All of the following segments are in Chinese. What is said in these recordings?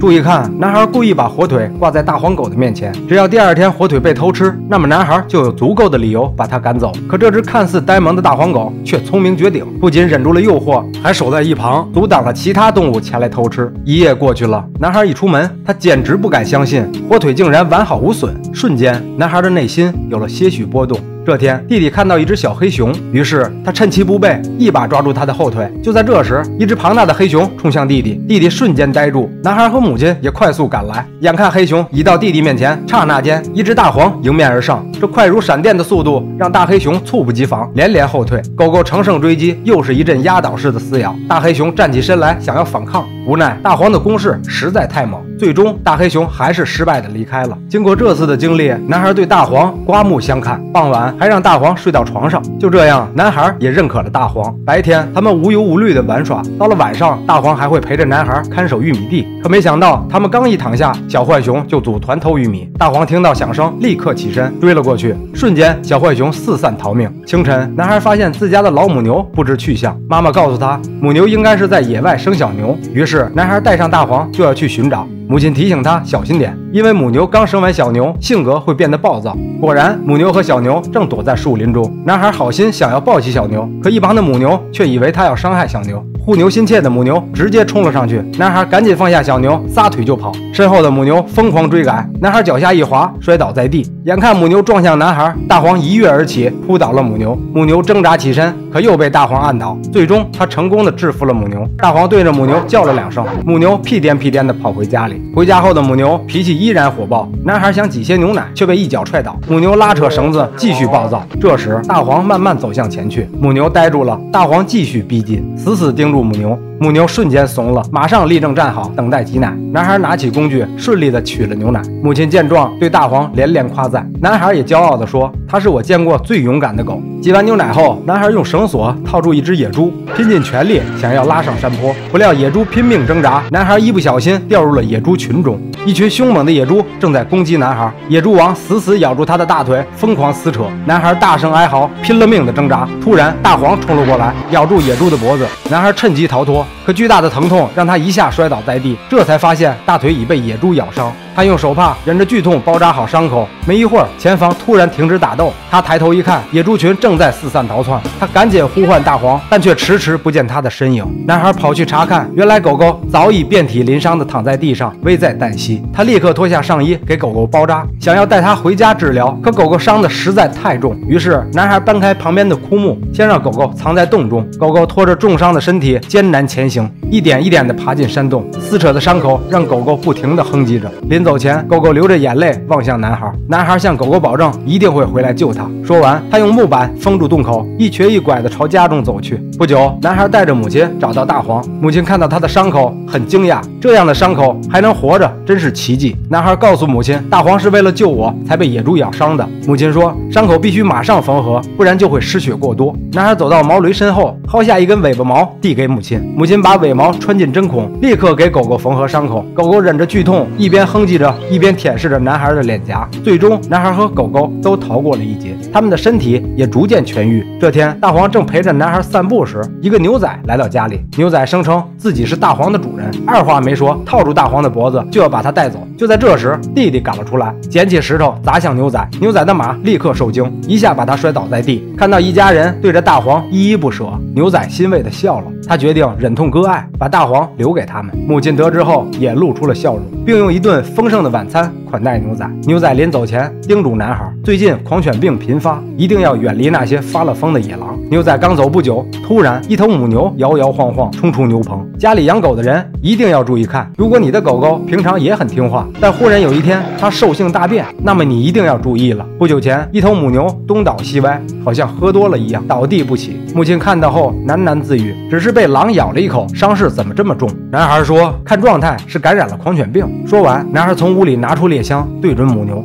注意看，男孩故意把火腿挂在大黄狗的面前，只要第二天火腿被偷吃，那么男孩就有足够的理由把它赶走。可这只看似呆萌的大黄狗却聪明绝顶，不仅忍住了诱惑，还守在一旁阻挡了其他动物前来偷吃。一夜过去了，男孩一出门，他简直不敢相信火腿竟然完好无损。瞬间，男孩的内心有了些许波动。这天，弟弟看到一只小黑熊，于是他趁其不备，一把抓住它的后腿。就在这时，一只庞大的黑熊冲向弟弟，弟弟瞬间呆住。男孩和母亲也快速赶来，眼看黑熊已到弟弟面前，刹那间，一只大黄迎面而上，这快如闪电的速度让大黑熊猝不及防，连连后退。狗狗乘胜追击，又是一阵压倒式的撕咬。大黑熊站起身来，想要反抗，无奈大黄的攻势实在太猛。最终，大黑熊还是失败的离开了。经过这次的经历，男孩对大黄刮目相看。傍晚，还让大黄睡到床上。就这样，男孩也认可了大黄。白天，他们无忧无虑的玩耍。到了晚上，大黄还会陪着男孩看守玉米地。可没想到，他们刚一躺下，小浣熊就组团偷玉米。大黄听到响声，立刻起身追了过去。瞬间，小浣熊四散逃命。清晨，男孩发现自家的老母牛不知去向。妈妈告诉他，母牛应该是在野外生小牛。于是，男孩带上大黄就要去寻找。母亲提醒他小心点，因为母牛刚生完小牛，性格会变得暴躁。果然，母牛和小牛正躲在树林中。男孩好心想要抱起小牛，可一旁的母牛却以为他要伤害小牛。护牛心切的母牛直接冲了上去，男孩赶紧放下小牛，撒腿就跑。身后的母牛疯狂追赶，男孩脚下一滑，摔倒在地。眼看母牛撞向男孩，大黄一跃而起，扑倒了母牛。母牛挣扎起身，可又被大黄按倒。最终，他成功的制服了母牛。大黄对着母牛叫了两声，母牛屁颠屁颠的跑回家里。回家后的母牛脾气依然火爆，男孩想挤些牛奶，却被一脚踹倒。母牛拉扯绳子，继续暴躁。这时，大黄慢慢走向前去，母牛呆住了。大黄继续逼近，死死盯住母牛。母牛瞬间怂了，马上立正站好，等待挤奶。男孩拿起工具，顺利的取了牛奶。母亲见状，对大黄连连夸赞。男孩也骄傲地说：“他是我见过最勇敢的狗。”挤完牛奶后，男孩用绳索套住一只野猪，拼尽全力想要拉上山坡。不料野猪拼命挣扎，男孩一不小心掉入了野猪群中。一群凶猛的野猪正在攻击男孩，野猪王死死咬住他的大腿，疯狂撕扯。男孩大声哀嚎，拼了命的挣扎。突然，大黄冲了过来，咬住野猪的脖子。男孩趁机逃脱。可巨大的疼痛让他一下摔倒在地，这才发现大腿已被野猪咬伤。他用手帕忍着剧痛包扎好伤口。没一会儿，前方突然停止打斗。他抬头一看，野猪群正在四散逃窜。他赶紧呼唤大黄，但却迟迟不见他的身影。男孩跑去查看，原来狗狗早已遍体鳞伤的躺在地上，危在旦夕。他立刻脱下上衣给狗狗包扎，想要带它回家治疗。可狗狗伤的实在太重，于是男孩搬开旁边的枯木，先让狗狗藏在洞中。狗狗拖着重伤的身体艰难前行，一点一点地爬进山洞。撕扯的伤口让狗狗不停地哼唧着。临走前，狗狗流着眼泪望向男孩，男孩向狗狗保证一定会回来救他。说完，他用木板封住洞口，一瘸一拐地朝家中走去。不久，男孩带着母亲找到大黄，母亲看到他的伤口很惊讶，这样的伤口还能活着，真是奇迹。男孩告诉母亲，大黄是为了救我才被野猪咬伤的。母亲说，伤口必须马上缝合，不然就会失血过多。男孩走到毛驴身后，薅下一根尾巴毛递给母亲，母亲把尾毛穿进针孔，立刻给狗狗缝合伤口。狗狗忍着剧痛，一边哼唧着。一边舔舐着男孩的脸颊，最终男孩和狗狗都逃过了一劫，他们的身体也逐渐痊愈。这天，大黄正陪着男孩散步时，一个牛仔来到家里。牛仔声称自己是大黄的主人，二话没说，套住大黄的脖子就要把他带走。就在这时，弟弟赶了出来，捡起石头砸向牛仔，牛仔的马立刻受惊，一下把他摔倒在地。看到一家人对着大黄依依不舍，牛仔欣慰地笑了。他决定忍痛割爱，把大黄留给他们。母亲得知后也露出了笑容，并用一顿丰盛的晚餐款待牛仔。牛仔临走前叮嘱男孩，最近狂犬病频发，一定要远离那些发了疯的野狼。牛仔刚走不久，突然一头母牛摇摇晃晃冲出牛棚。家里养狗的人一定要注意看，如果你的狗狗平常也很听话，但忽然有一天它兽性大变，那么你一定要注意了。不久前，一头母牛东倒西歪，好像喝多了一样，倒地不起。母亲看到后喃喃自语：“只是被狼咬了一口，伤势怎么这么重？”男孩说：“看状态是感染了狂犬病。”说完，男孩从屋里拿出猎枪，对准母牛。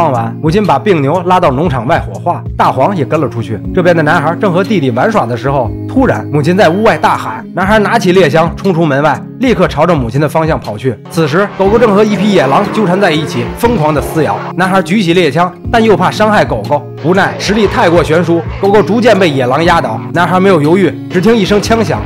傍晚，母亲把病牛拉到农场外火化，大黄也跟了出去。这边的男孩正和弟弟玩耍的时候，突然母亲在屋外大喊，男孩拿起猎枪冲出门外，立刻朝着母亲的方向跑去。此时，狗狗正和一匹野狼纠缠在一起，疯狂的撕咬。男孩举起猎枪，但又怕伤害狗狗，无奈实力太过悬殊，狗狗逐渐被野狼压倒。男孩没有犹豫，只听一声枪响。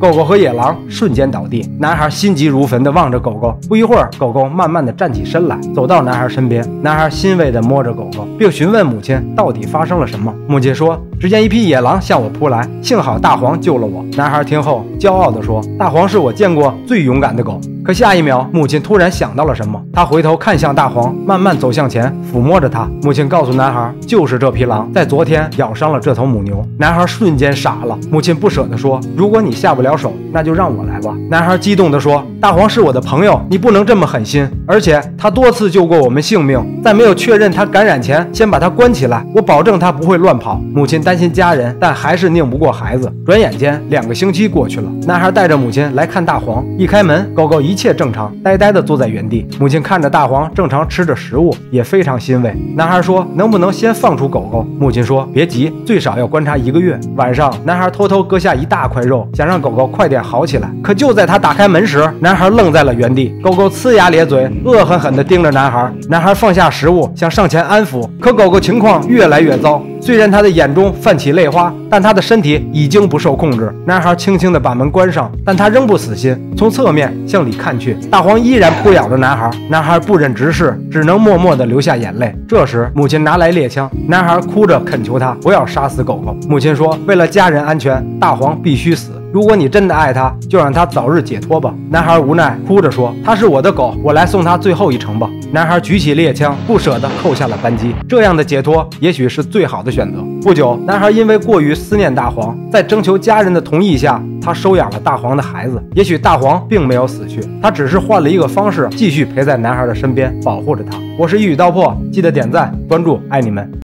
狗狗和野狼瞬间倒地。男孩心急如焚地望着狗狗，不一会儿，狗狗慢慢地站起身来，走到男孩身边。男孩欣慰地摸着狗狗，并询问母亲到底发生了什么。母亲说：“只见一匹野狼向我扑来，幸好大黄救了我。”男孩听后骄傲地说：“大黄是我见过最勇敢的狗。”可下一秒，母亲突然想到了什么，她回头看向大黄，慢慢走向前，抚摸着它。母亲告诉男孩：“就是这匹狼在昨天咬伤了这头母牛。”男孩瞬间傻了。母亲不舍得说：“如果你下不了手，那就让我来吧。”男孩激动地说：“大黄是我的朋友，你不能这么狠心。而且他多次救过我们性命，在没有确认他感染前，先把他关起来，我保证他不会乱跑。”母亲担心家人，但还是拧不过孩子。转眼间，两个星期过去了，男孩带着母亲来看大黄。一开门，狗狗一切正常，呆呆地坐在原地。母亲看着大黄正常吃着食物，也非常欣慰。男孩说：“能不能先放出狗狗？”母亲说：“别急，最少要观察一个月。”晚上，男孩偷偷割下一大块肉，想让狗狗快点好起来。可就在他打开门时，男孩愣在了原地。狗狗呲牙咧嘴，恶狠狠地盯着男孩。男孩放下食物，想上前安抚，可狗狗情况越来越糟。虽然他的眼中泛起泪花，但他的身体已经不受控制。男孩轻轻地把门关上，但他仍不死心，从侧面向里看去。大黄依然扑咬着男孩，男孩不忍直视，只能默默地流下眼泪。这时，母亲拿来猎枪，男孩哭着恳求他不要杀死狗狗。母亲说：“为了家人安全，大黄必须死。”如果你真的爱他，就让他早日解脱吧。男孩无奈，哭着说：“他是我的狗，我来送他最后一程吧。”男孩举起猎枪，不舍得扣下了扳机。这样的解脱，也许是最好的选择。不久，男孩因为过于思念大黄，在征求家人的同意下，他收养了大黄的孩子。也许大黄并没有死去，他只是换了一个方式，继续陪在男孩的身边，保护着他。我是一语道破，记得点赞、关注，爱你们。